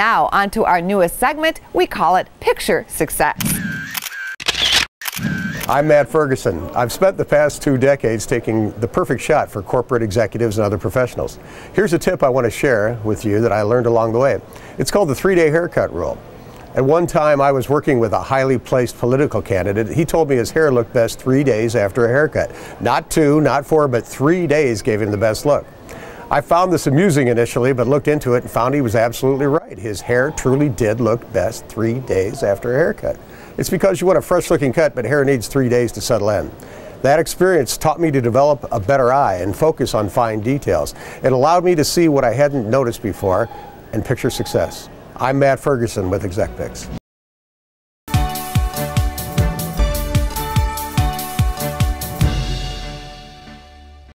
Now, on to our newest segment. We call it Picture Success. I'm Matt Ferguson. I've spent the past two decades taking the perfect shot for corporate executives and other professionals. Here's a tip I want to share with you that I learned along the way. It's called the three day haircut rule. At one time, I was working with a highly placed political candidate. He told me his hair looked best three days after a haircut. Not two, not four, but three days gave him the best look. I found this amusing initially, but looked into it and found he was absolutely right. His hair truly did look best three days after a haircut. It's because you want a fresh looking cut, but hair needs three days to settle in. That experience taught me to develop a better eye and focus on fine details. It allowed me to see what I hadn't noticed before and picture success. I'm Matt Ferguson with ExecPix.